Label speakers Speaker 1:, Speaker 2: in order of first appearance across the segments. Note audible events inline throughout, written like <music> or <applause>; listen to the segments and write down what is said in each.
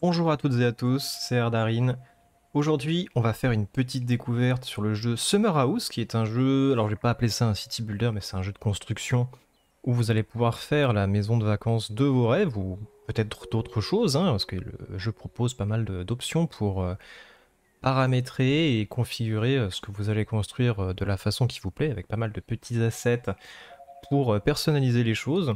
Speaker 1: Bonjour à toutes et à tous, c'est Erdarin. Aujourd'hui, on va faire une petite découverte sur le jeu Summer House, qui est un jeu, alors je vais pas appeler ça un city builder, mais c'est un jeu de construction où vous allez pouvoir faire la maison de vacances de vos rêves, ou peut-être d'autres choses, hein, parce que le jeu propose pas mal d'options pour euh, paramétrer et configurer euh, ce que vous allez construire euh, de la façon qui vous plaît, avec pas mal de petits assets pour personnaliser les choses.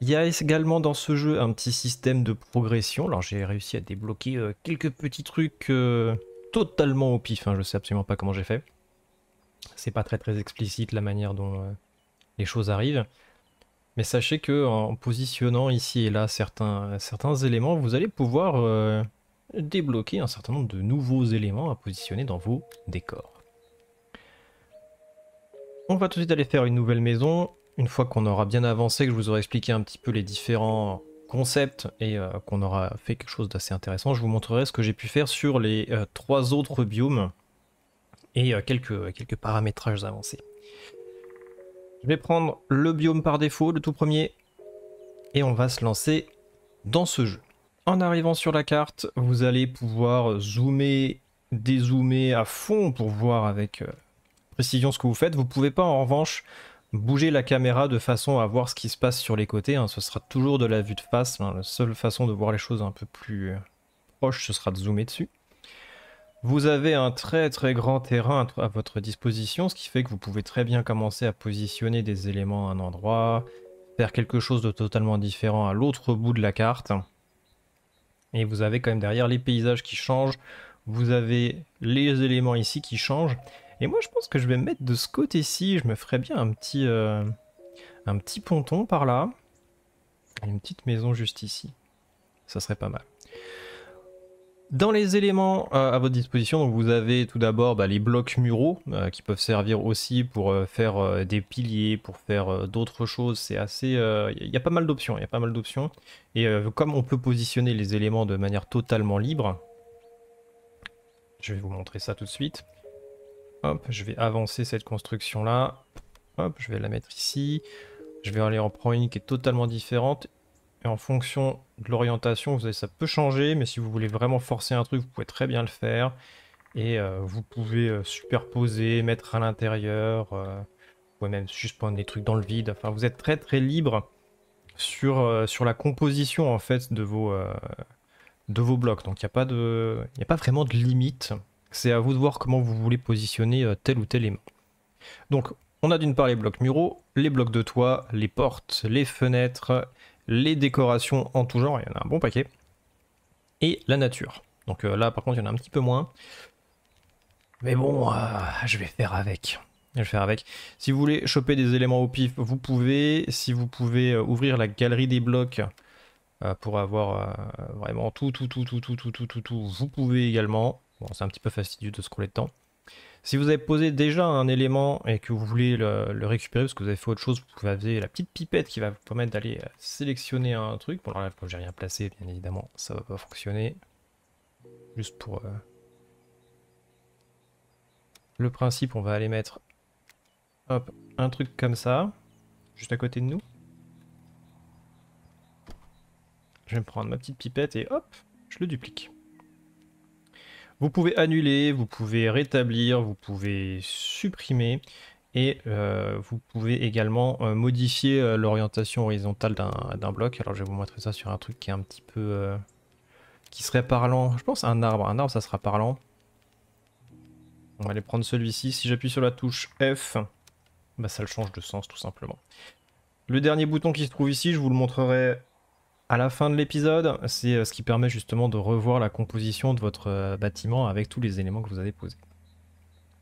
Speaker 1: Il y a également dans ce jeu un petit système de progression. Alors j'ai réussi à débloquer euh, quelques petits trucs euh, totalement au pif. Hein. Je sais absolument pas comment j'ai fait. C'est pas très explicite la manière dont euh, les choses arrivent. Mais sachez que en positionnant ici et là certains, certains éléments, vous allez pouvoir débloquer un certain nombre de nouveaux éléments à positionner dans vos décors. On va tout de suite aller faire une nouvelle maison une fois qu'on aura bien avancé, que je vous aurai expliqué un petit peu les différents concepts et euh, qu'on aura fait quelque chose d'assez intéressant, je vous montrerai ce que j'ai pu faire sur les euh, trois autres biomes et euh, quelques, quelques paramétrages avancés. Je vais prendre le biome par défaut, le tout premier, et on va se lancer dans ce jeu. En arrivant sur la carte, vous allez pouvoir zoomer, dézoomer à fond pour voir avec précision ce que vous faites. Vous pouvez pas en revanche bouger la caméra de façon à voir ce qui se passe sur les côtés. Hein. Ce sera toujours de la vue de face. Hein. La seule façon de voir les choses un peu plus euh, proches, ce sera de zoomer dessus. Vous avez un très très grand terrain à votre disposition, ce qui fait que vous pouvez très bien commencer à positionner des éléments à un endroit, faire quelque chose de totalement différent à l'autre bout de la carte. Et vous avez quand même derrière les paysages qui changent, vous avez les éléments ici qui changent. Et moi, je pense que je vais me mettre de ce côté-ci. Je me ferais bien un petit, euh, un petit ponton par là. une petite maison juste ici. Ça serait pas mal. Dans les éléments euh, à votre disposition, vous avez tout d'abord bah, les blocs muraux euh, qui peuvent servir aussi pour faire des piliers, pour faire d'autres choses. C'est assez, il y a pas mal d'options. Il y a pas mal d'options. Et comme on peut positionner les éléments de manière totalement libre, je vais vous montrer ça tout de suite. Hop, je vais avancer cette construction là. Hop, je vais la mettre ici. Je vais aller en prendre une qui est totalement différente. Et en fonction de l'orientation, vous savez, ça peut changer, mais si vous voulez vraiment forcer un truc, vous pouvez très bien le faire. Et euh, vous pouvez euh, superposer, mettre à l'intérieur. Euh, vous pouvez même juste prendre des trucs dans le vide. Enfin, vous êtes très très libre sur, sur la composition en fait de vos, de vos blocs. Donc il n'y a, a pas vraiment de limite. C'est à vous de voir comment vous voulez positionner euh, tel ou tel aimant. Donc, on a d'une part les blocs muraux, les blocs de toit, les portes, les fenêtres, les décorations en tout genre, il y en a un bon paquet, et la nature. Donc euh, là, par contre, il y en a un petit peu moins. Mais bon, euh, je vais faire avec. Je vais faire avec. Si vous voulez choper des éléments au pif, vous pouvez. Si vous pouvez ouvrir la galerie des blocs pour avoir vraiment tout, tout, tout, tout, tout, tout, tout, tout, tout, vous pouvez également. Bon, c'est un petit peu fastidieux de scroller temps. Si vous avez posé déjà un élément et que vous voulez le, récupérer parce que vous avez fait autre chose, vous avez la petite pipette qui va vous permettre d'aller euh, sélectionner un truc. Bon, alors là, comme j'ai rien placé, bien évidemment, ça va pas fonctionner. Juste pour euh, le principe, on va aller mettre un truc comme ça, juste à côté de nous. Je vais me prendre ma petite pipette et hop, je le duplique. Vous pouvez annuler, vous pouvez rétablir, vous pouvez supprimer et euh, vous pouvez également euh, modifier euh, l'orientation horizontale d'un bloc. Alors je vais vous montrer ça sur un truc qui est un petit peu... qui serait parlant. Je pense un arbre. Un arbre ça sera parlant. On va aller prendre celui-ci. Si j'appuie sur la touche F, bah, ça le change de sens tout simplement. Le dernier bouton qui se trouve ici, je vous le montrerai à la fin de l'épisode, c'est euh, ce qui permet justement de revoir la composition de votre euh, bâtiment avec tous les éléments que vous avez posés.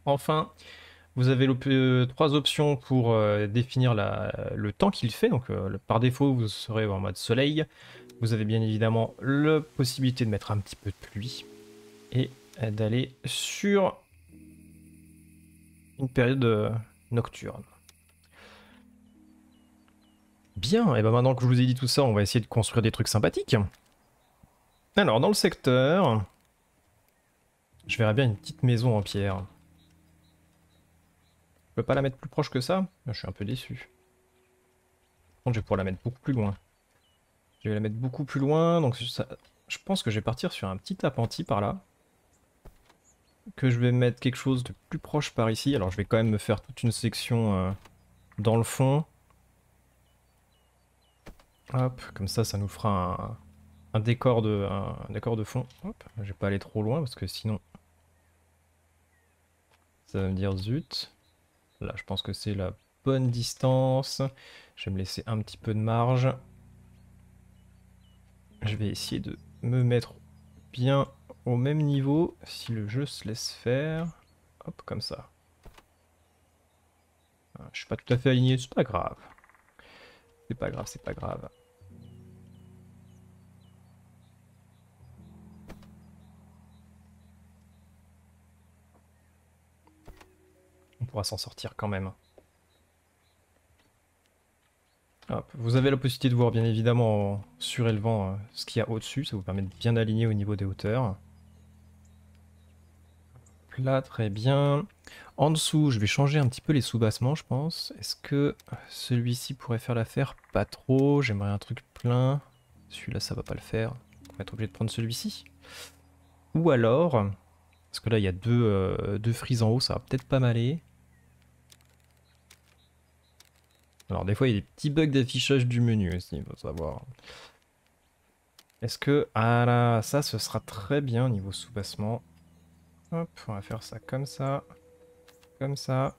Speaker 1: Enfin, vous avez euh, trois options pour définir le temps qu'il fait. Donc par défaut, vous serez en mode soleil. Vous avez bien évidemment la possibilité de mettre un petit peu de pluie et d'aller sur une période nocturne. Bien, et ben maintenant que je vous ai dit tout ça, on va essayer de construire des trucs sympathiques. Alors, dans le secteur, je verrais bien une petite maison en pierre. Je peux pas la mettre plus proche que ça? Je suis un peu déçu. Je vais pouvoir la mettre beaucoup plus loin. Je vais la mettre beaucoup plus loin, donc ça, je pense que je vais partir sur un petit appentis par là. Que je vais mettre quelque chose de plus proche par ici. Alors je vais quand même me faire toute une section euh, dans le fond. Hop, comme ça, ça nous fera un, décor, de, fond. Hop, je vais pas aller trop loin parce que sinon... Ça va me dire zut. Là, je pense que c'est la bonne distance. Je vais me laisser un petit peu de marge. Je vais essayer de me mettre bien au même niveau si le jeu se laisse faire. Hop, comme ça. Ah, je suis pas tout à fait aligné, c'est pas grave. C'est pas grave, c'est pas grave. S'en sortir quand même. Vous avez la possibilité de voir bien évidemment en surélevant euh, ce qu'il y a au-dessus, ça vous permet de bien aligner au niveau des hauteurs. Là, très bien. En dessous, je vais changer un petit peu les sous-bassements, je pense. Est-ce que celui-ci pourrait faire l'affaire? Pas trop, j'aimerais un truc plein. Celui-là, ça va pas le faire. On va être obligé de prendre celui-ci. Ou alors, parce que là, il y a deux, euh, frises en haut, ça va peut-être pas m'aller. Alors des fois il y a des petits bugs d'affichage du menu aussi, il faut savoir. Est-ce que... Ah là, ça ce sera très bien au niveau sous-bassement. Hop, on va faire ça comme ça. Comme ça.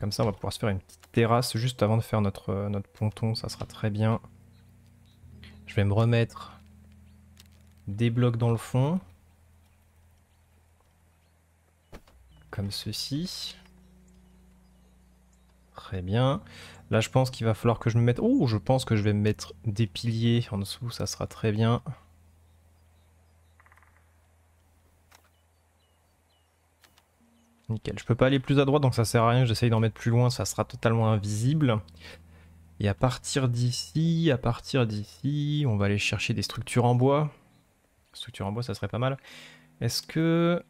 Speaker 1: Comme ça, on va pouvoir se faire une petite terrasse juste avant de faire notre, notre ponton, ça sera très bien. Je vais me remettre des blocs dans le fond. Comme ceci. Très bien. Là, je pense qu'il va falloir que je me mette... Oh, je pense que je vais me mettre des piliers en dessous, ça sera très bien. Nickel. Je peux pas aller plus à droite, donc ça sert à rien. J'essaye d'en mettre plus loin, ça sera totalement invisible. Et à partir d'ici, à partir d'ici, on va aller chercher des structures en bois. Structures en bois, ça serait pas mal. Est-ce que...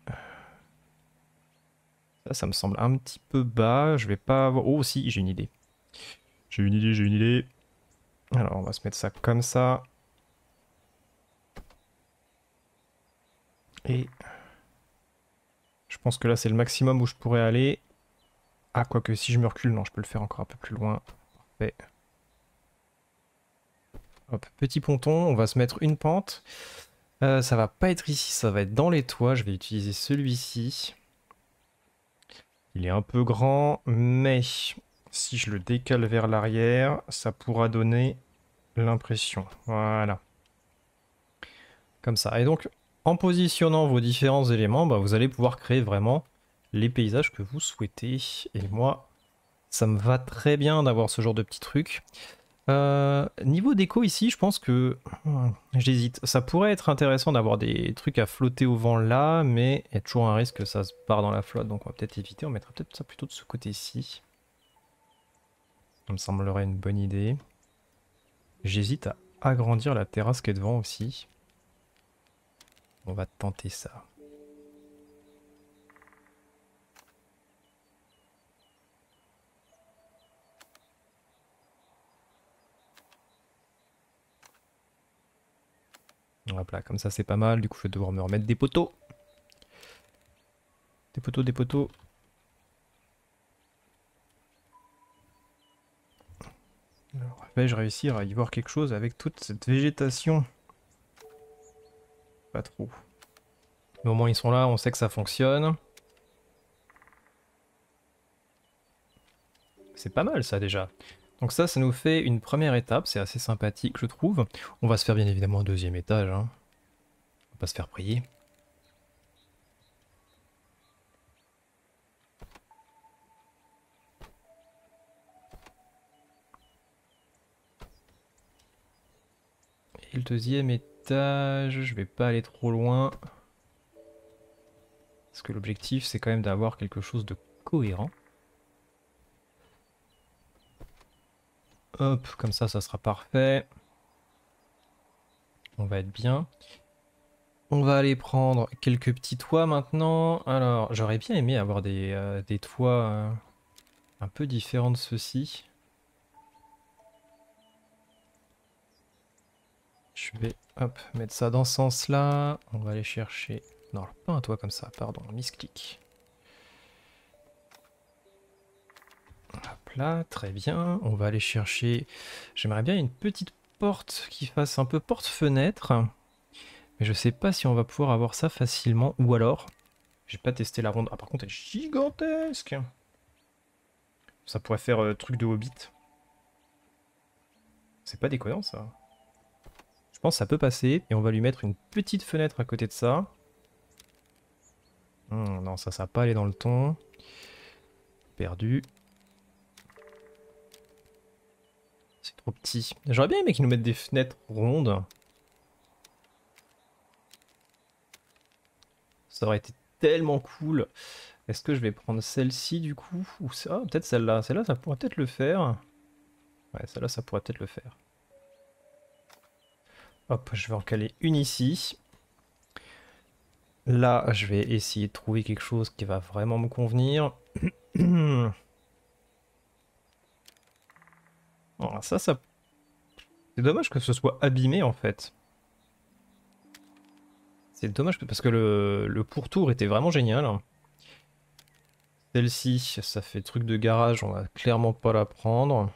Speaker 1: Ça, ça me semble un petit peu bas. Je vais pas avoir... Oh si, j'ai une idée. J'ai une idée, j'ai une idée. Alors, on va se mettre ça comme ça. Et... Je pense que là, c'est le maximum où je pourrais aller. Ah, quoique si je me recule, non, je peux le faire encore un peu plus loin. Parfait petit ponton, on va se mettre une pente. Euh, ça va pas être ici, ça va être dans les toits. Je vais utiliser celui-ci. Il est un peu grand, mais si je le décale vers l'arrière, ça pourra donner l'impression. Voilà. Comme ça. Et donc, en positionnant vos différents éléments, bah, vous allez pouvoir créer vraiment les paysages que vous souhaitez. Et moi, ça me va très bien d'avoir ce genre de petits trucs. Euh, niveau déco ici, je pense que hmm, j'hésite. Ça pourrait être intéressant d'avoir des trucs à flotter au vent là, mais il y a toujours un risque que ça se barre dans la flotte, donc on va peut-être éviter. On mettra peut-être ça plutôt de ce côté-ci. Ça me semblerait une bonne idée. J'hésite à agrandir la terrasse qui est devant aussi. On va tenter ça. Hop là, comme ça c'est pas mal. Du coup, je vais devoir me remettre des poteaux. Des poteaux, des poteaux. Alors, vais-je réussir à y voir quelque chose avec toute cette végétation? Pas trop. Au moins ils sont là, on sait que ça fonctionne. C'est pas mal ça déjà. Donc ça, ça nous fait une première étape, c'est assez sympathique je trouve. On va se faire bien évidemment un deuxième étage, hein. on va pas se faire prier. Et le deuxième étage, je vais pas aller trop loin. Parce que l'objectif c'est quand même d'avoir quelque chose de cohérent. Hop, comme ça, ça sera parfait. On va être bien. On va aller prendre quelques petits toits maintenant. Alors, j'aurais bien aimé avoir des, euh, toits euh, un peu différents de ceux-ci. Je vais hop, mettre ça dans ce sens-là. On va aller chercher... Non, pas un toit comme ça, pardon, misclick. Hop là, très bien. On va aller chercher... J'aimerais bien une petite porte qui fasse un peu porte-fenêtre. Mais je sais pas si on va pouvoir avoir ça facilement. Ou alors, j'ai pas testé la ronde. Ah par contre elle est gigantesque Ça pourrait faire euh, truc de hobbit. C'est pas déconnant ça. Je pense que ça peut passer. Et on va lui mettre une petite fenêtre à côté de ça. Hmm, non ça ça va pas aller dans le ton. Perdu. Petit. J'aurais bien aimé qu'ils nous mettent des fenêtres rondes. Ça aurait été tellement cool. Est-ce que je vais prendre celle-ci du coup Ou ça? Peut-être celle-là. Celle-là, ça pourrait peut-être le faire. Ouais, celle-là, ça pourrait peut-être le faire. Hop, je vais en caler une ici. Là, je vais essayer de trouver quelque chose qui va vraiment me convenir. <clears throat> ça, ça... C'est dommage que ce soit abîmé en fait. C'est dommage parce que le, pourtour était vraiment génial. Celle-ci, ça fait truc de garage, on va clairement pas la prendre.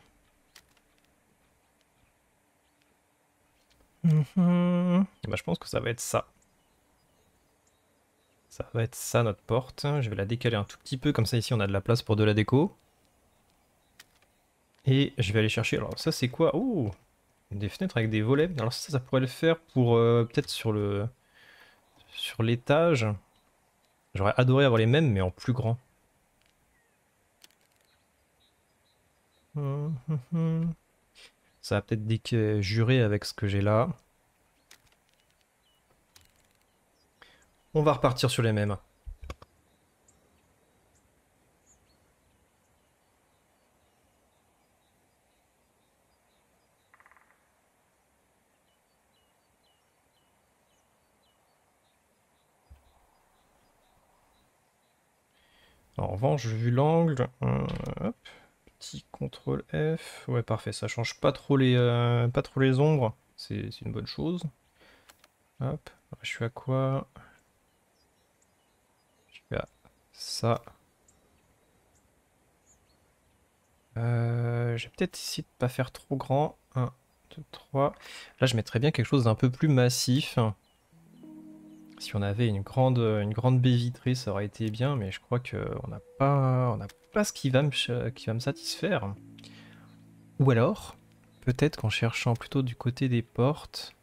Speaker 1: Mhm. Bah, je pense que ça va être ça. Ça va être ça notre porte. Je vais la décaler un tout petit peu, comme ça ici on a de la place pour de la déco. Et je vais aller chercher... Alors ça c'est quoi? Oh Des fenêtres avec des volets. Alors ça, ça pourrait le faire pour euh, peut-être sur le sur l'étage. J'aurais adoré avoir les mêmes, mais en plus grand. Ça va peut-être jurer avec ce que j'ai là. On va repartir sur les mêmes. En revanche, vu l'angle, euh, petit contrôle F, ouais parfait, ça change pas trop les, euh, pas trop les ombres, c'est une bonne chose. Hop, je suis à quoi? Je suis à ça. Euh, J'ai peut-être essayé de pas faire trop grand. 1, 2, 3. Là, je mettrais bien quelque chose d'un peu plus massif. Si on avait une grande, une baie vitrée, ça aurait été bien, mais je crois qu'on n'a pas, on pas ce qui va, me, satisfaire. Ou alors, peut-être qu'en cherchant plutôt du côté des portes,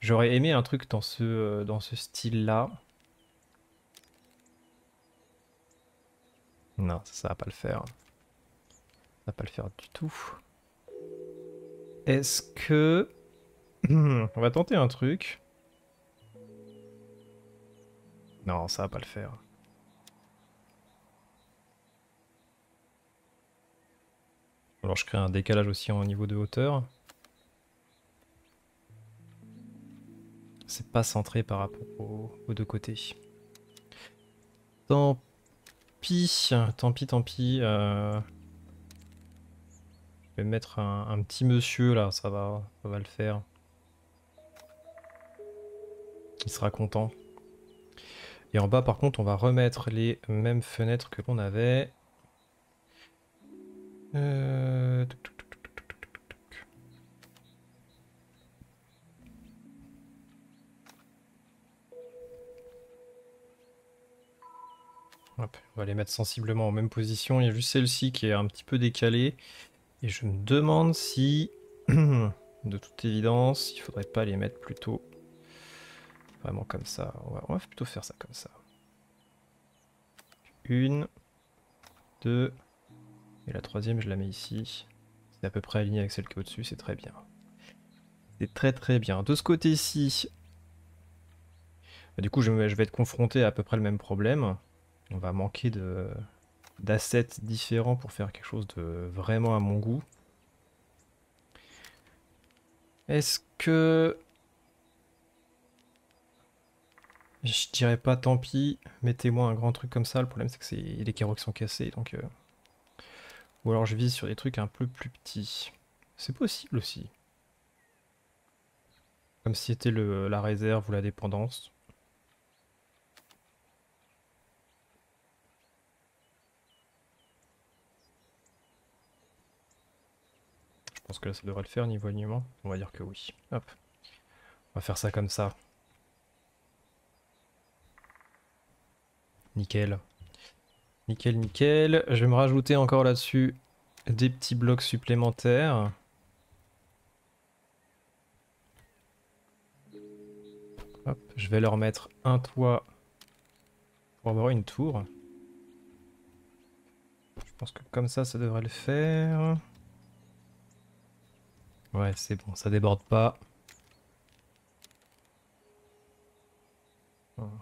Speaker 1: j'aurais aimé un truc dans ce, ce style-là. Non, ça, ça va pas le faire. Ça va pas le faire du tout. Est-ce que... <clears throat> on va tenter un truc. Non, ça va pas le faire. Alors je crée un décalage aussi au niveau de hauteur. C'est pas centré par rapport aux, deux côtés. Tant pis, tant pis, tant pis. Euh, je vais mettre un, un, petit monsieur là, ça va, ça va le faire. Il sera content. Et en bas, par contre, on va remettre les mêmes fenêtres que l'on avait. On va les mettre sensiblement en même position. Il y a juste celle-ci qui est un petit peu décalée. Et je me demande si, <clears throat> de toute évidence, il faudrait pas les mettre plutôt Vraiment comme ça. On va, plutôt faire ça comme ça. Une, deux, et la troisième je la mets ici. C'est à peu près aligné avec celle qui est au-dessus, c'est très bien. C'est très très bien. De ce côté-ci, bah, du coup je vais être confronté à à peu près le même problème. On va manquer de d'assets différents pour faire quelque chose de vraiment à mon goût. Est-ce que Je dirais pas tant pis, mettez-moi un grand truc comme ça. Le problème c'est que c'est les carreaux qui sont cassés, donc. Euh, ou alors je vise sur des trucs un peu plus petits. C'est possible aussi. Comme si c'était la réserve ou la dépendance. Je pense que là ça devrait le faire niveau alignement. On va dire que oui. Hop. On va faire ça comme ça. Nickel. Nickel, nickel. Je vais me rajouter encore là-dessus des petits blocs supplémentaires. Je vais leur mettre un toit pour avoir une tour. Je pense que comme ça, ça devrait le faire. Ouais, c'est bon, ça déborde pas.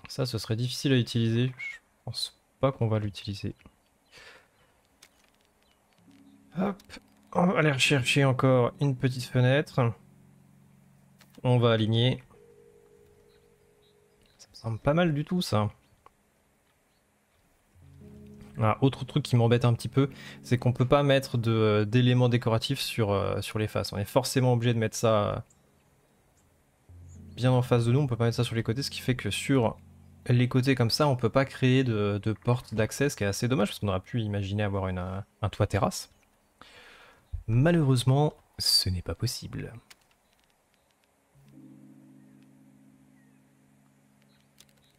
Speaker 1: Ça, ce serait difficile à utiliser. Pense pas qu'on va l'utiliser. Hop, on va aller chercher encore une petite fenêtre. On va aligner. Ça me semble pas mal du tout ça. Ah, autre truc qui m'embête un petit peu, c'est qu'on peut pas mettre d'éléments décoratifs sur, euh, sur les faces. On est forcément obligé de mettre ça bien en face de nous, on peut pas mettre ça sur les côtés, ce qui fait que sur les côtés comme ça, on peut pas créer de, porte d'accès, ce qui est assez dommage, parce qu'on aurait pu imaginer avoir un toit terrasse. Malheureusement, ce n'est pas possible.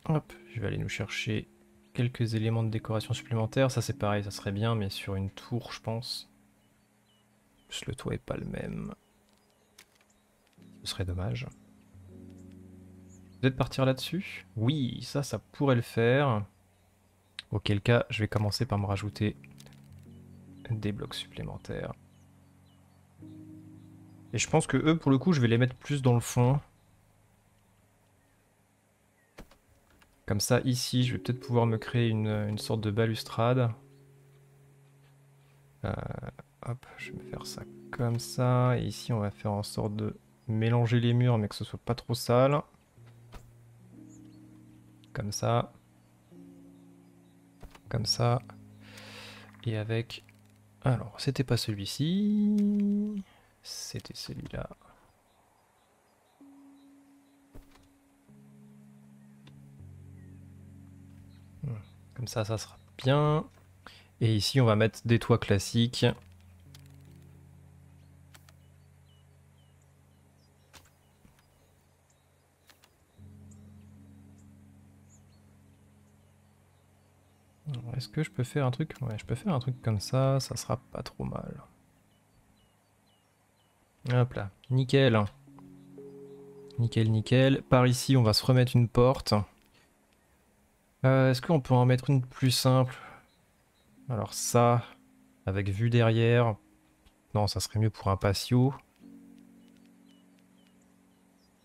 Speaker 1: Hop, je vais aller nous chercher quelques éléments de décoration supplémentaires. Ça c'est pareil, ça serait bien, mais sur une tour, je pense. Le toit est pas le même. Ce serait dommage. Peut-être partir là-dessus? Oui, ça, ça pourrait le faire. Auquel cas, je vais commencer par me rajouter des blocs supplémentaires. Et je pense que eux, pour le coup, je vais les mettre plus dans le fond. Comme ça, ici, je vais peut-être pouvoir me créer une, sorte de balustrade. Euh, hop, je vais faire ça comme ça. Et ici, on va faire en sorte de mélanger les murs, mais que ce soit pas trop sale. Comme ça. Comme ça. Et avec... Alors, c'était pas celui-ci. C'était celui-là. Hmm. Comme ça, ça sera bien. Et ici, on va mettre des toits classiques. Est-ce que je peux faire un truc? Ouais, je peux faire un truc comme ça, ça sera pas trop mal. Hop là, nickel. Nickel, nickel. Par ici, on va se remettre une porte. Euh, est-ce qu'on peut en mettre une plus simple? Alors ça, avec vue derrière. Non, ça serait mieux pour un patio.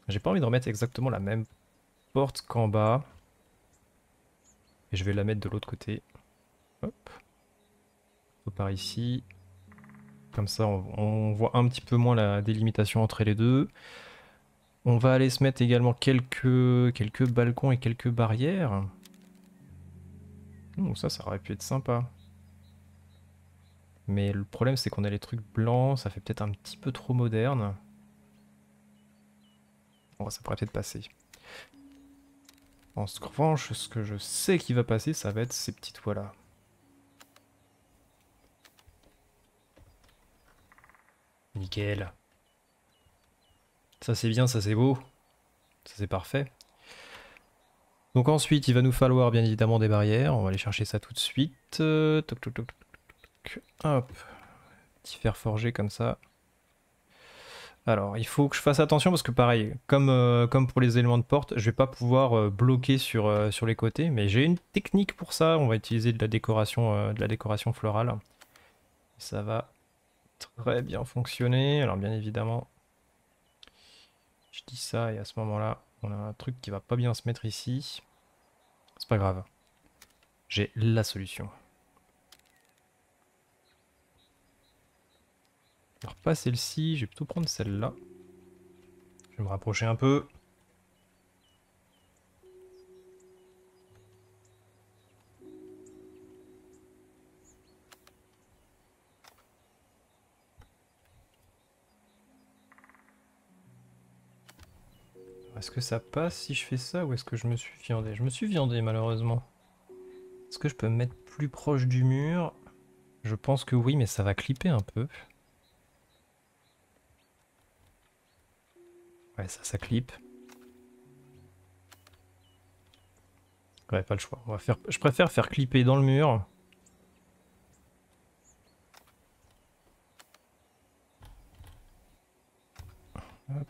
Speaker 1: J'ai pas envie de remettre exactement la même porte qu'en bas. Et je vais la mettre de l'autre côté. Par ici. Comme ça, on, voit un petit peu moins la délimitation entre les deux. On va aller se mettre également quelques, quelques balcons et quelques barrières. Donc ça, ça aurait pu être sympa. Mais le problème, c'est qu'on a les trucs blancs, ça fait peut-être un petit peu trop moderne. Bon, ça pourrait peut-être passer. En revanche, ce que je sais qui va passer, ça va être ces petites toits-là. Ça c'est bien, ça c'est beau. Ça c'est parfait. Donc ensuite, il va nous falloir bien évidemment des barrières. On va aller chercher ça tout de suite. toc, toc, toc, Hop. Petit fer forgé comme ça. Alors, il faut que je fasse attention parce que pareil, comme, euh, comme pour les éléments de porte, je vais pas pouvoir euh, bloquer sur, euh, sur les côtés, mais j'ai une technique pour ça. On va utiliser de la décoration, de la décoration florale. Ça va très bien fonctionner. Alors bien évidemment, je dis ça et à ce moment-là, on a un truc qui va pas bien se mettre ici. C'est pas grave. J'ai la solution. Alors pas celle-ci, je vais plutôt prendre celle-là. Je vais me rapprocher un peu. Est-ce que ça passe si je fais ça ou est-ce que je me suis viandé? Je me suis viandé malheureusement. Est-ce que je peux me mettre plus proche du mur? Je pense que oui, mais ça va clipper un peu. Ouais, ça, ça clip. Ouais, pas le choix. Je préfère faire clipper dans le mur. Hop.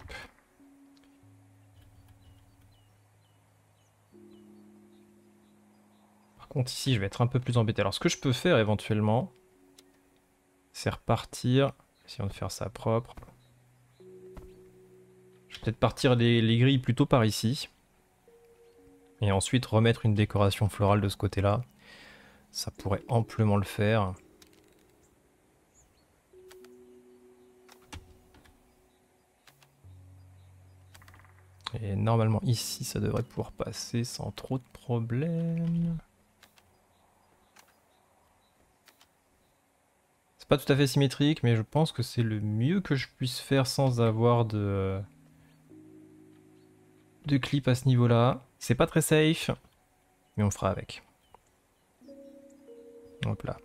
Speaker 1: Ici je vais être un peu plus embêté. Alors ce que je peux faire éventuellement, c'est repartir. Essayons de faire ça propre. Je vais peut-être partir les, les grilles plutôt par ici. Et ensuite remettre une décoration florale de ce côté-là. Ça pourrait amplement le faire. Et normalement ici ça devrait pouvoir passer sans trop de problèmes. Pas tout à fait symétrique mais je pense que c'est le mieux que je puisse faire sans avoir de, de clip à ce niveau là. C'est pas très safe mais on fera avec. Hop là.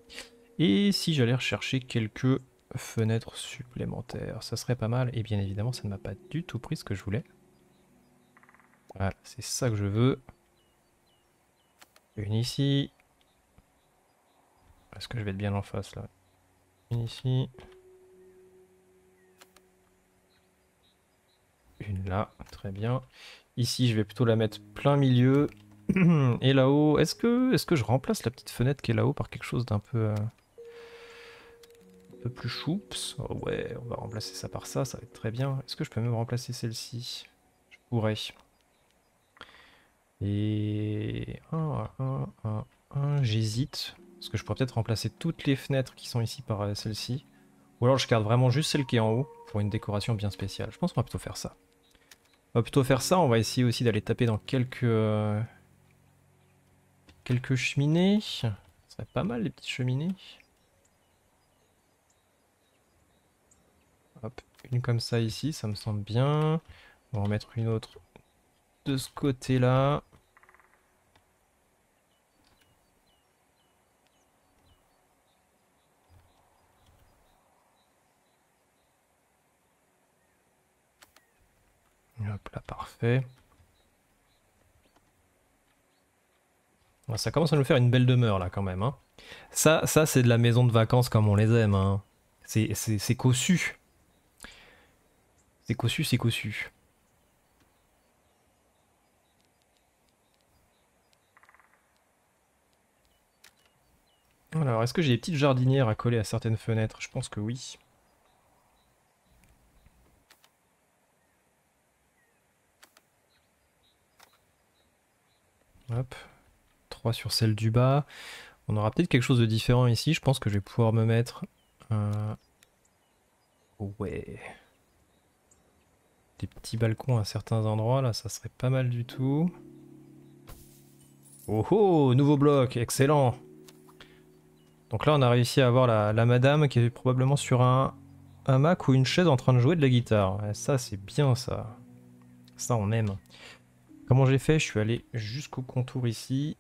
Speaker 1: Et si j'allais rechercher quelques fenêtres supplémentaires, ça serait pas mal. Et bien évidemment ça ne m'a pas du tout pris ce que je voulais. Voilà, c'est ça que je veux. Une ici. Est-ce que je vais être bien en face là Une ici. Une là, très bien. Ici, je vais plutôt la mettre plein milieu. <clears throat> Et là-haut, est-ce que, est que je remplace la petite fenêtre qui est là-haut par quelque chose d'un peu... Euh, peu plus choups? Oh Ouais, on va remplacer ça par ça, ça va être très bien. Est-ce que je peux même remplacer celle-ci? Je pourrais. Et... J'hésite. Parce que je pourrais peut-être remplacer toutes les fenêtres qui sont ici par euh, celle-ci. Ou alors je garde vraiment juste celle qui est en haut pour une décoration bien spéciale. Je pense qu'on va plutôt faire ça. On va plutôt faire ça. On va essayer aussi d'aller taper dans quelques... Euh, quelques cheminées. Ce serait pas mal les petites cheminées. Hop, une comme ça ici, ça me semble bien. On va en mettre une autre de ce côté-là. Hop là, parfait. Ça commence à nous faire une belle demeure là quand même. Hein. Ça, ça c'est de la maison de vacances comme on les aime. Hein. C'est cossu. C'est cossu, c'est cossu. Alors, est-ce que j'ai des petites jardinières à coller à certaines fenêtres? Je pense que oui. Hop. 3 sur celle du bas. On aura peut-être quelque chose de différent ici. Je pense que je vais pouvoir me mettre... un... Ouais. Des petits balcons à certains endroits, là, ça serait pas mal du tout. Oh oh Nouveau bloc, excellent Donc là, on a réussi à avoir la, madame qui est probablement sur un, un Mac ou une chaise en train de jouer de la guitare. ça, c'est bien, ça. Ça, on aime. Comment j'ai fait? Je suis allé jusqu'au contour ici.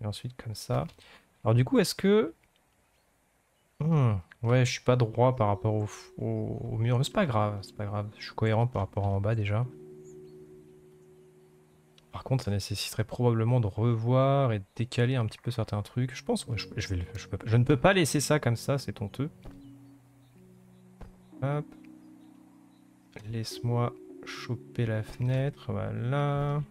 Speaker 1: Et ensuite comme ça. Alors du coup, est-ce que... Hmm, ouais, je suis pas droit par rapport au, mur. Mais c'est pas grave, c'est pas grave. Je suis cohérent par rapport à en bas déjà. Par contre, ça nécessiterait probablement de revoir et de décaler un petit peu certains trucs. Je pense... je, je ne peux pas laisser ça comme ça, c'est honteux. Hop. Laisse-moi choper la fenêtre, voilà.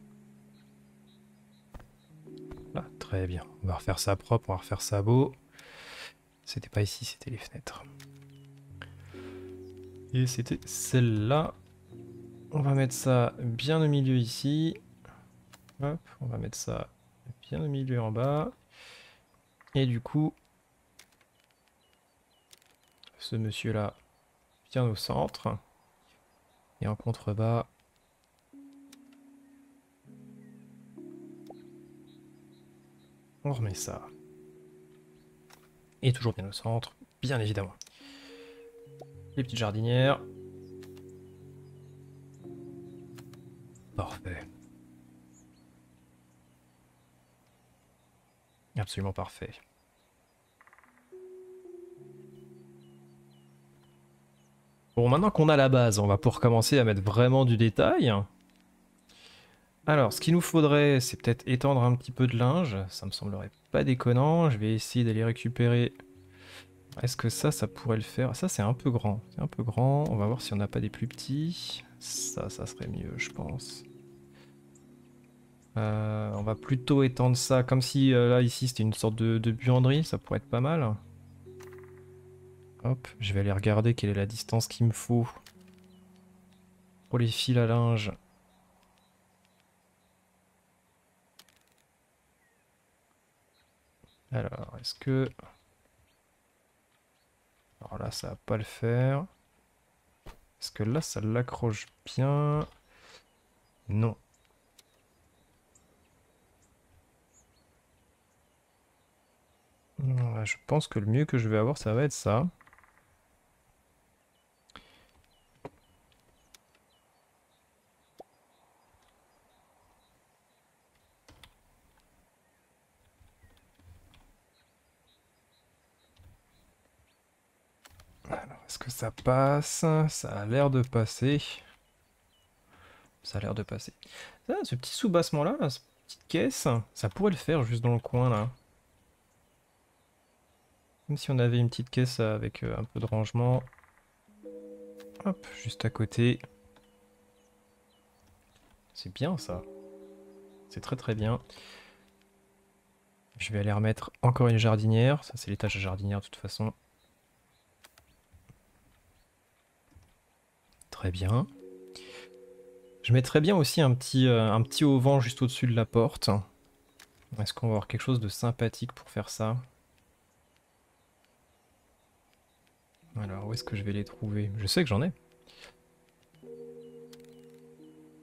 Speaker 1: Là, très bien. On va refaire ça propre, on va refaire ça beau. C'était pas ici, c'était les fenêtres. Et c'était celle-là. On va mettre ça bien au milieu ici. Hop, on va mettre ça bien au milieu en bas. Et du coup, ce monsieur-là bien au centre. Et en contrebas, on remet ça. Et toujours bien au centre, bien évidemment. Les petites jardinières. Parfait. Absolument parfait. Bon, maintenant qu'on a la base, on va pouvoir commencer à mettre vraiment du détail. Alors, ce qu'il nous faudrait, c'est peut-être étendre un petit peu de linge. Ça me semblerait pas déconnant. Je vais essayer d'aller récupérer... Est-ce que ça, ça pourrait le faire? Ça, c'est un peu grand. C'est un peu grand. On va voir si on n'a pas des plus petits. Ça, ça serait mieux, je pense. Euh, on va plutôt étendre ça comme si euh, là ici c'était une sorte de, de, buanderie, ça pourrait être pas mal. Hop, je vais aller regarder quelle est la distance qu'il me faut pour les fils à linge. Alors, est-ce que... Alors là, ça va pas le faire. Est-ce que là, ça l'accroche bien? Non. je pense que le mieux que je vais avoir, ça va être ça. Est-ce que ça passe Ça a l'air de passer. Ça a l'air de passer. ce petit sous-bassement là, cette petite caisse, ça pourrait le faire juste dans le coin là. Comme si on avait une petite caisse avec euh, un peu de rangement. Hop, juste à côté. C'est bien ça. C'est très très bien. Je vais aller remettre encore une jardinière. Ça c'est l'étage de jardinière de toute façon. Bien. Je mettrais bien aussi un petit, euh, un petit auvent juste au-dessus de la porte. Est-ce qu'on va avoir quelque chose de sympathique pour faire ça? Alors, où est-ce que je vais les trouver? Je sais que j'en ai.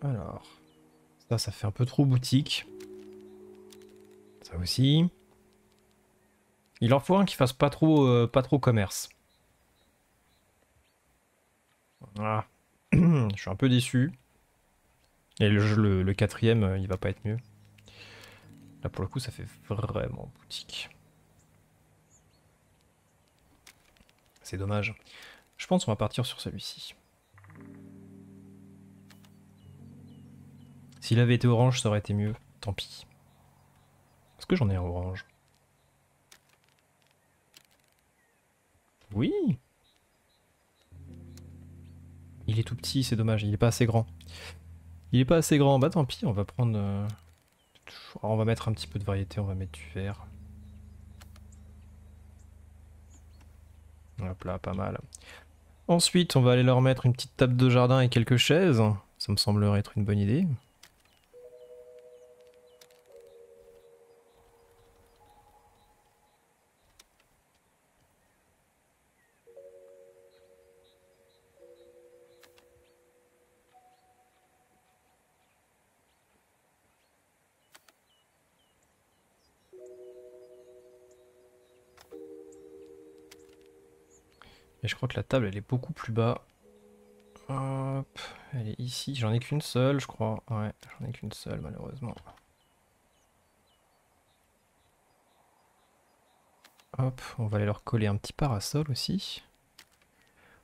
Speaker 1: Alors, ça, ça fait un peu trop boutique. Ça aussi. Il en faut un qui fasse pas trop, euh, pas trop commerce. Ah. Je suis un peu déçu. Et le, quatrième, euh, il va pas être mieux. Là, pour le coup, ça fait vraiment boutique. C'est dommage. Je pense qu'on va partir sur celui-ci. S'il avait été orange, ça aurait été mieux. Tant pis. Est-ce que j'en ai un orange? Oui Il est tout petit, c'est dommage. Il est pas assez grand. Il est pas assez grand. Bah tant pis, on va prendre... Euh, on va mettre un petit peu de variété, on va mettre du vert. Hop là, pas mal. Ensuite, on va aller leur mettre une petite table de jardin et quelques chaises. Ça me semblerait être une bonne idée. Et je crois que la table elle est beaucoup plus bas. Hop, elle est ici. J'en ai qu'une seule, je crois. Ouais, j'en ai qu'une seule malheureusement. Hop, on va aller leur coller un petit parasol aussi.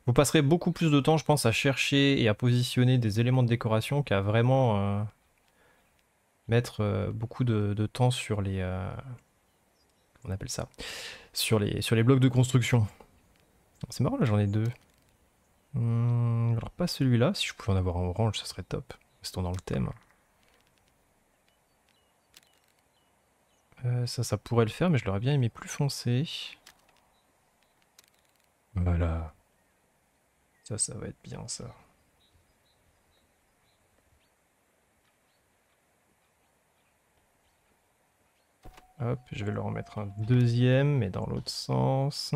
Speaker 1: Vous passerez beaucoup plus de temps, je pense, à chercher et à positionner des éléments de décoration qu'à vraiment euh, mettre euh, beaucoup de, temps sur les... Euh, on appelle ça? Sur les, sur les blocs de construction. C'est marrant, là j'en ai deux. Hmm, alors pas celui-là, si je pouvais en avoir un orange, ça serait top. Restons dans le thème. Euh, ça, ça pourrait le faire, mais je l'aurais bien aimé plus foncé. Voilà. Ça, ça va être bien, ça. Hop, je vais leur en mettre un deuxième, mais dans l'autre sens.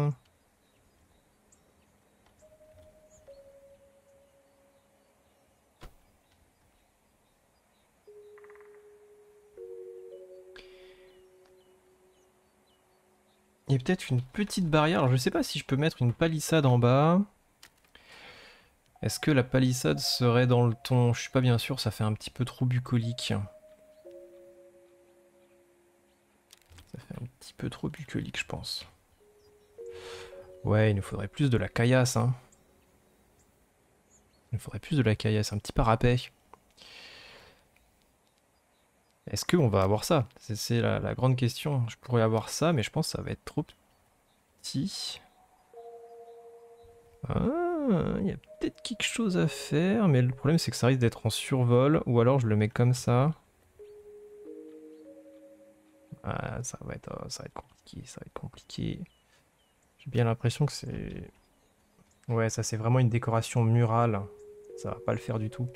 Speaker 1: Peut-être une petite barrière. Alors, je sais pas si je peux mettre une palissade en bas. Est-ce que la palissade serait dans le ton? Je suis pas bien sûr, ça fait un petit peu trop bucolique. Ça fait un petit peu trop bucolique, je pense. Ouais, il nous faudrait plus de la caillasse, hein. Il nous faudrait plus de la caillasse, un petit parapet. Est-ce qu'on va avoir ça? C'est la, grande question. Je pourrais avoir ça, mais je pense que ça va être trop petit. Ah, il y a peut-être quelque chose à faire, mais le problème c'est que ça risque d'être en survol, ou alors je le mets comme ça. Ah, ça va être, oh, ça va être compliqué, ça va être compliqué. J'ai bien l'impression que c'est... Ouais, ça c'est vraiment une décoration murale. Ça va pas le faire du tout.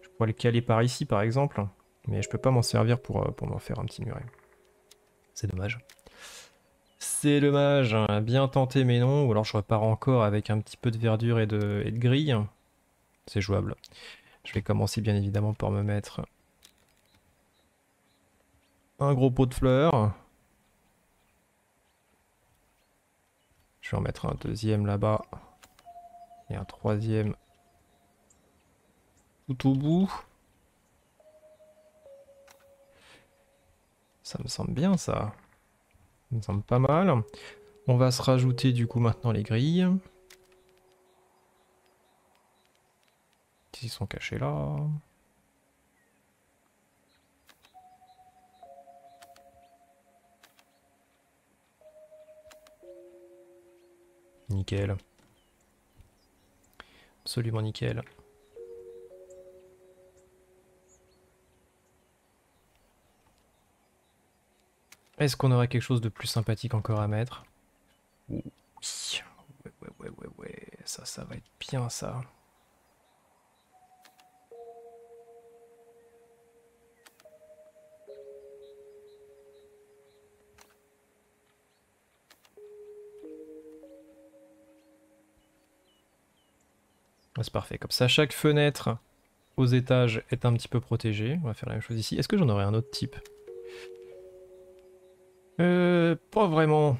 Speaker 1: Je pourrais le caler par ici par exemple, mais je peux pas m'en servir pour, euh, pour m'en faire un petit muret. C'est dommage. C'est dommage, hein. bien tenté mais non, ou alors je repars encore avec un petit peu de verdure et de, et de grille. C'est jouable. Je vais commencer bien évidemment par me mettre un gros pot de fleurs. Je vais en mettre un deuxième là-bas. Et un troisième tout au bout. Ça me semble bien ça. Ça me semble pas mal. On va se rajouter du coup maintenant les grilles. Ils sont cachés là. Nickel. Absolument nickel. Est-ce qu'on aurait quelque chose de plus sympathique encore à mettre? Oui. Ouais, ouais, ouais, ouais. Ça, ça va être bien, ça. C'est parfait. Comme ça, chaque fenêtre aux étages est un petit peu protégée. On va faire la même chose ici. Est-ce que j'en aurais un autre type? Euh, pas vraiment.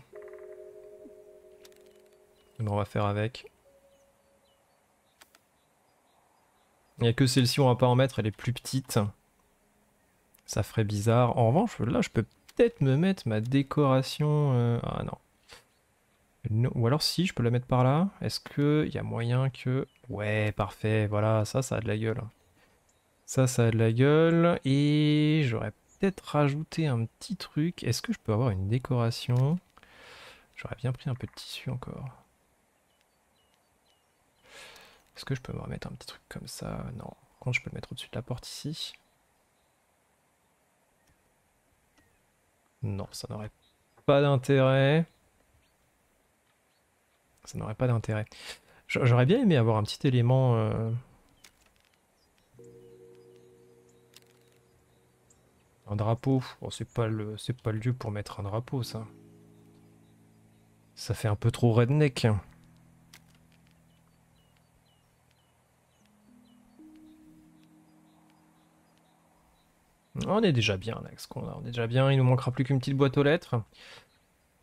Speaker 1: on va faire avec. Il n'y a que celle-ci, on va pas en mettre, elle est plus petite. Ça ferait bizarre. En revanche, là, je peux peut-être me mettre ma décoration... Euh, ah non. Ou alors si, je peux la mettre par là. Est-ce qu'il y a moyen que... Ouais, parfait, voilà, ça, ça a de la gueule. Ça, ça a de la gueule. Et j'aurais peut-être rajouté un petit truc. Est-ce que je peux avoir une décoration? J'aurais bien pris un peu de tissu encore. Est-ce que je peux me remettre un petit truc comme ça? Non. Par contre, je peux le mettre au-dessus de la porte ici. Non, ça n'aurait pas d'intérêt ça n'aurait pas d'intérêt. J'aurais bien aimé avoir un petit élément... Euh, un drapeau. Oh, c'est pas, le... pas le lieu pour mettre un drapeau, ça. Ça fait un peu trop redneck. On est déjà bien là, ce qu'on a. On est déjà bien, il nous manquera plus qu'une petite boîte aux lettres.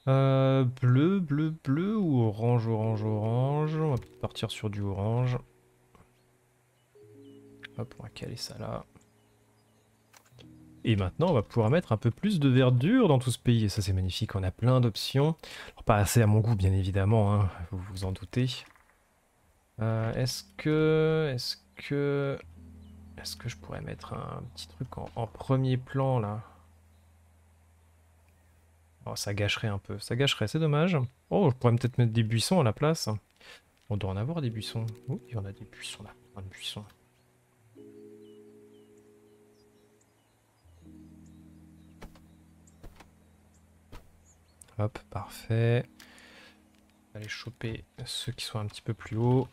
Speaker 1: Euh, bleu, bleu, bleu ou orange, orange, orange? On va partir sur du orange. Hop, on va caler ça là. Et maintenant, on va pouvoir mettre un peu plus de verdure dans tout ce pays. Et ça, c'est magnifique. On a plein d'options. Pas assez à mon goût, bien évidemment. Hein, vous vous en doutez. Euh, est-ce que... Est-ce que... Est-ce que je pourrais mettre un petit truc en premier plan, là? Oh, ça gâcherait un peu. Ça gâcherait, c'est dommage. Oh, je pourrais peut-être mettre des buissons à la place. On doit en avoir des buissons. Oui, il y en a des buissons là. Un buisson. Hop, parfait. Aller choper ceux qui sont un petit peu plus hauts.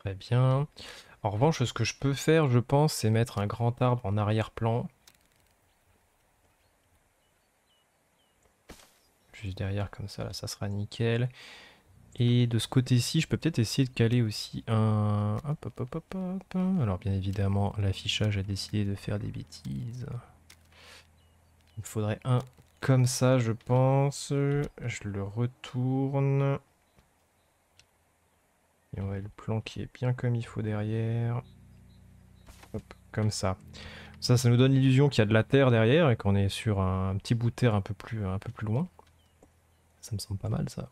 Speaker 1: Très bien. En revanche, ce que je peux faire, je pense, c'est mettre un grand arbre en arrière-plan. Juste derrière, comme ça, là, ça sera nickel. Et de ce côté-ci, je peux peut-être essayer de caler aussi un... Hop, hop, hop, hop, hop. Alors bien évidemment, l'affichage a décidé de faire des bêtises. Il me faudrait un comme ça, je pense. Je le retourne. Et on va le plan qui est bien comme il faut derrière. Hop, comme ça. Ça, ça nous donne l'illusion qu'il y a de la terre derrière et qu'on est sur un petit bout de terre un peu plus, un peu plus loin. Ça me semble pas mal, ça.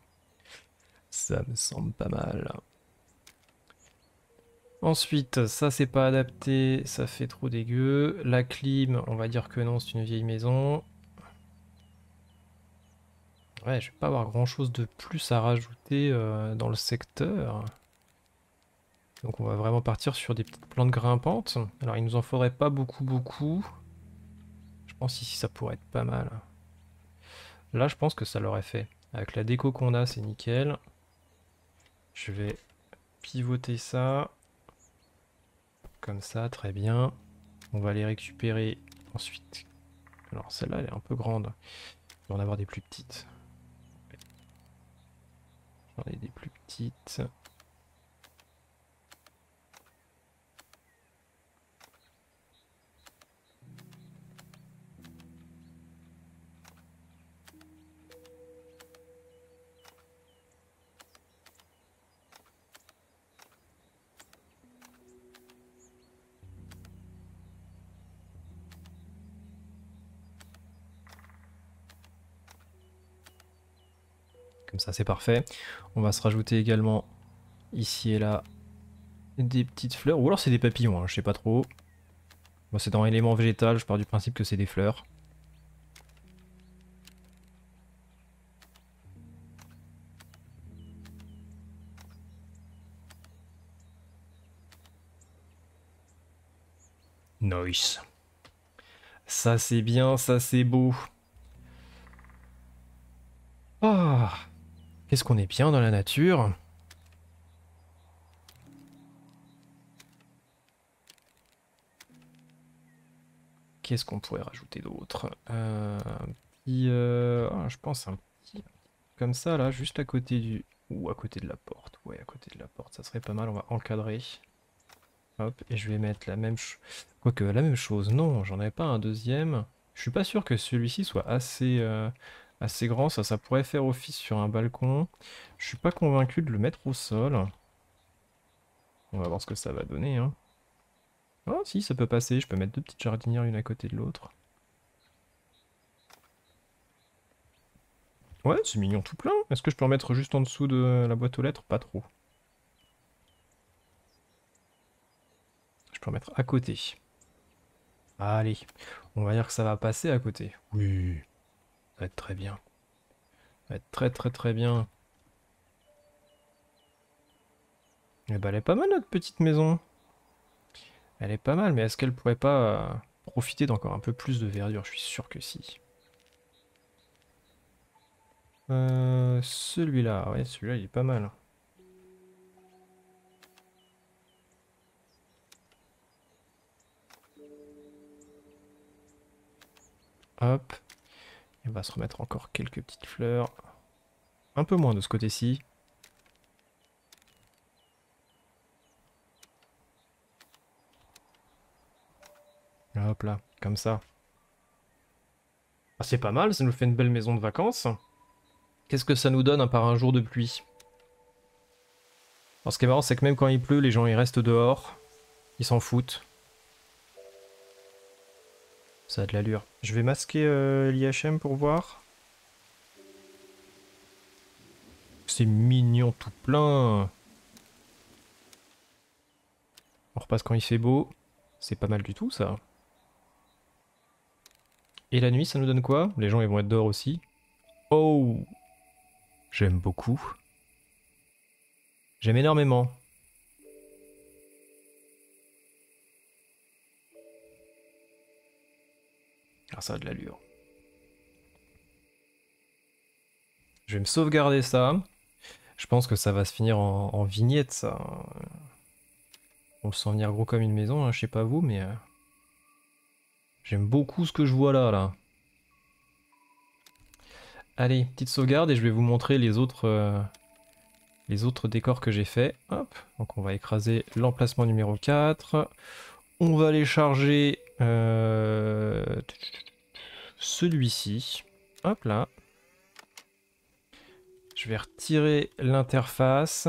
Speaker 1: Ça me semble pas mal. Ensuite, ça c'est pas adapté, ça fait trop dégueu. La clim, on va dire que non, c'est une vieille maison. Ouais, je vais pas avoir grand chose de plus à rajouter euh, dans le secteur. Donc on va vraiment partir sur des petites plantes grimpantes. Alors il nous en faudrait pas beaucoup beaucoup. Je pense ici ça pourrait être pas mal. Là je pense que ça l'aurait fait. Avec la déco qu'on a c'est nickel. Je vais pivoter ça. Comme ça, très bien. On va les récupérer ensuite. Alors celle-là elle est un peu grande. On va en avoir des plus petites. J'en ai des plus petites. Comme ça, c'est parfait. On va se rajouter également ici et là des petites fleurs. Ou alors c'est des papillons, hein, je sais pas trop. Moi, c'est dans élément végétal, je pars du principe que c'est des fleurs. Nice. Ça c'est bien, ça c'est beau. Ah. Qu'est-ce qu'on est bien dans la nature? Qu'est-ce qu'on pourrait rajouter d'autre? Euh. Euh, ah, je pense un petit... Comme ça, là, juste à côté du... Ou à côté de la porte. Ouais, à côté de la porte, ça serait pas mal. On va encadrer. Hop, et je vais mettre la même... chose. Quoique, la même chose. Non, j'en avais pas un deuxième. Je suis pas sûr que celui-ci soit assez... Euh, assez grand, ça, ça pourrait faire office sur un balcon. Je suis pas convaincu de le mettre au sol. On va voir ce que ça va donner. Hein. Oh si, ça peut passer. Je peux mettre deux petites jardinières l'une à côté de l'autre. Ouais, c'est mignon tout plein. Est-ce que je peux en mettre juste en dessous de la boîte aux lettres? Pas trop. Je peux en mettre à côté. Allez, on va dire que ça va passer à côté. Oui va être très bien. va être très très très bien. Eh ben, elle est pas mal notre petite maison. Elle est pas mal, mais est-ce qu'elle pourrait pas euh, profiter d'encore un peu plus de verdure? Je suis sûr que si. Euh, celui-là, ouais, celui-là il est pas mal. Hop on va se remettre encore quelques petites fleurs. Un peu moins de ce côté-ci. Hop là, comme ça. Ah, c'est pas mal, ça nous fait une belle maison de vacances. Qu'est-ce que ça nous donne à part un jour de pluie? Alors ce qui est marrant, c'est que même quand il pleut, les gens ils restent dehors. Ils s'en foutent. Ça a de l'allure. Je vais masquer euh, l'IHM pour voir. C'est mignon tout plein. On repasse quand il fait beau. C'est pas mal du tout ça. Et la nuit, ça nous donne quoi? Les gens ils vont être dehors aussi. Oh J'aime beaucoup. J'aime énormément. Ça de l'allure. Je vais me sauvegarder ça. Je pense que ça va se finir en, vignette, ça. On le sent venir gros comme une maison, hein, je sais pas vous, mais... Euh, j'aime beaucoup ce que je vois là, là. Allez, petite sauvegarde et je vais vous montrer les autres... Euh, les autres décors que j'ai fait. Hop, donc on va écraser l'emplacement numéro 4. On va aller charger euh, celui-ci. Hop là. Je vais retirer l'interface.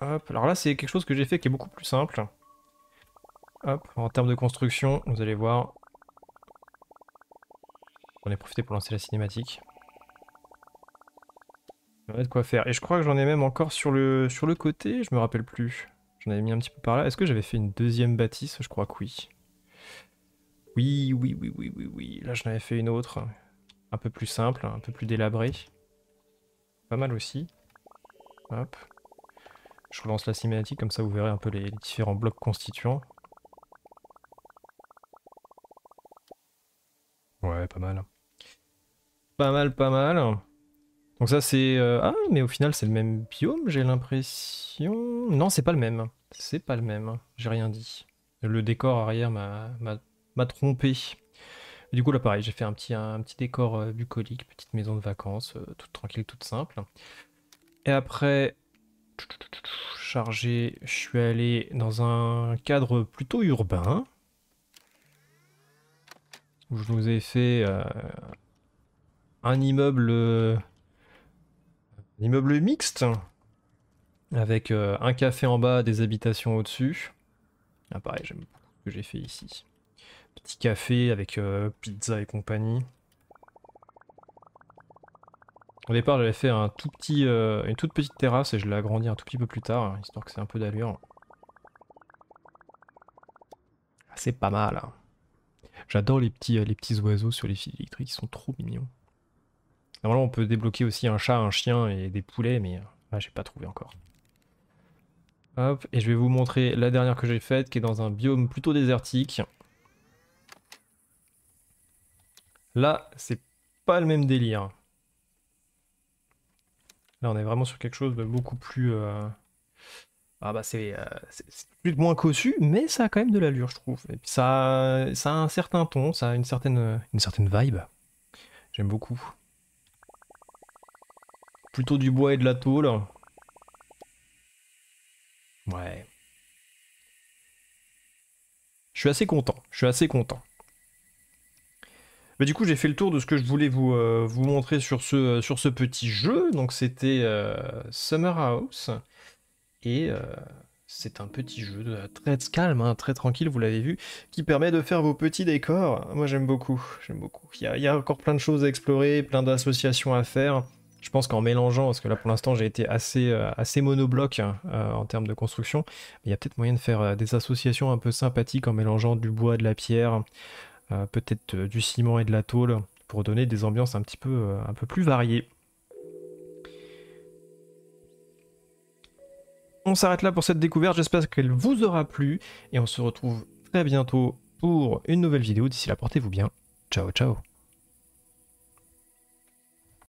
Speaker 1: Hop, alors là c'est quelque chose que j'ai fait qui est beaucoup plus simple. Hop, en termes de construction, vous allez voir. On est profité pour lancer la cinématique. On a de quoi faire. Et je crois que j'en ai même encore sur le, sur le côté, je me rappelle plus. J'en avais mis un petit peu par là. Est-ce que j'avais fait une deuxième bâtisse? Je crois que oui. Oui, oui, oui, oui, oui, oui. Là, j'en avais fait une autre. Un peu plus simple, un peu plus délabrée. Pas mal aussi. Hop. Je relance la cinématique, comme ça vous verrez un peu les différents blocs constituants. Ouais, pas mal. Pas mal, pas mal. Donc ça c'est... Euh, ah, mais au final c'est le même biome, j'ai l'impression... Non, c'est pas le même. C'est pas le même. J'ai rien dit. Le décor arrière m'a trompé. du coup là pareil, j'ai fait un petit, décor euh, bucolique, petite maison de vacances, euh, toute tranquille, toute simple. Et après, chargé, je suis allé dans un cadre plutôt urbain où je vous ai fait euh, un immeuble, un immeuble mixte avec un café en bas, des habitations au-dessus. Ah pareil, j'aime beaucoup ce que j'ai fait ici. Petit café avec euh, pizza et compagnie. Au départ, j'avais fait un tout petit, une toute petite terrasse et je l'ai agrandi un tout petit peu plus tard, histoire que c'est un peu d'allure. C'est pas mal. Hein. J'adore les petits, euh, les petits oiseaux sur les fils électriques, ils sont trop mignons. Normalement, on peut débloquer aussi un chat, un chien et des poulets, mais euh, là, j'ai pas trouvé encore. Hop, et je vais vous montrer la dernière que j'ai faite, qui est dans un biome plutôt désertique. Là, c'est pas le même délire. Là, on est vraiment sur quelque chose de beaucoup plus... Euh, ah bah c'est euh, plus moins cossu, mais ça a quand même de l'allure, je trouve. Ça, ça a un certain ton, ça a une certaine, une certaine vibe. J'aime beaucoup. Plutôt du bois et de la tôle. Ouais. Je suis assez content, je suis assez content. Du coup, j'ai fait le tour de ce que je voulais vous, euh, vous montrer sur ce, sur ce petit jeu. Donc, c'était euh, Summer House. Et euh, c'est un petit jeu très calme, hein, très tranquille, vous l'avez vu, qui permet de faire vos petits décors. Moi j'aime beaucoup, j'aime beaucoup. Il y, a, encore plein de choses à explorer, plein d'associations à faire. Je pense qu'en mélangeant, parce que là pour l'instant j'ai été assez, euh, assez monobloc hein, euh, en termes de construction, il y a peut-être moyen de faire des associations un peu sympathiques en mélangeant du bois, de la pierre, peut-être du ciment et de la tôle, pour donner des ambiances un petit peu, un peu plus variées. On s'arrête là pour cette découverte, j'espère qu'elle vous aura plu et on se retrouve très bientôt pour une nouvelle vidéo. D'ici là, portez-vous bien. Ciao, ciao